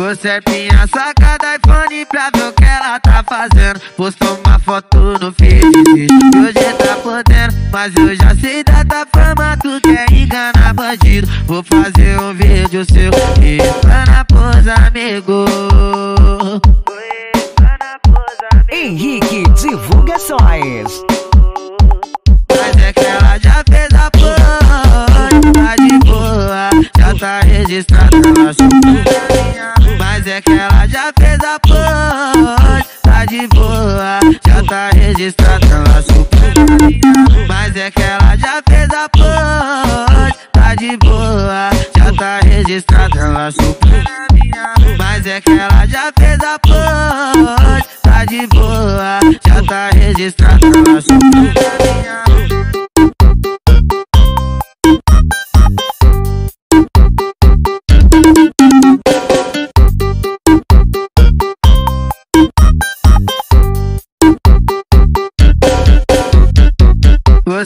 Você é minha sacada iPhone pra ver o que ela tá fazendo. Postou uma foto no e hoje tá podendo. Mas eu já sei da tua fama, tu quer enganar bandido. Vou fazer um vídeo seu e na pros amigos. Henrique Divulgações. Mas é que ela já fez a porra, tá de boa, já tá registrada na sua Mas é que ela já fez a porra, tá de boa, já tá registrada na sua Mas é que ela já fez a porra, tá de boa, já tá registrada na sua Mas é que ela já fez a porra, tá de boa, já tá registrada na sua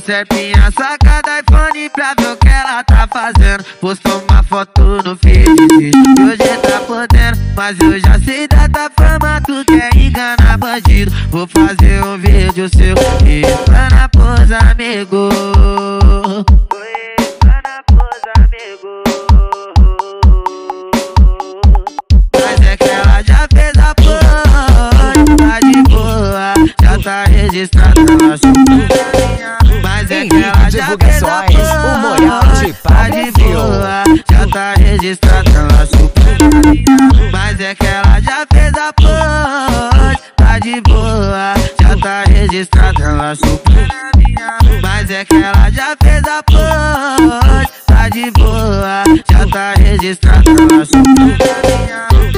É minha sacada iPhone pra ver o que ela tá fazendo. Postou uma foto no feed e hoje tá podendo. Mas eu já sei da tua fama, tu quer enganar bandido. Vou fazer um vídeo seu e pros amigos. É ela fez porra, tá já tá registrada mas é a o tá de boa, já tá registrada na sua Mas é que ela já fez a porra, tá de boa, já tá registrada na sua Mas é que ela já fez a porra, tá de boa, já tá registrada na sua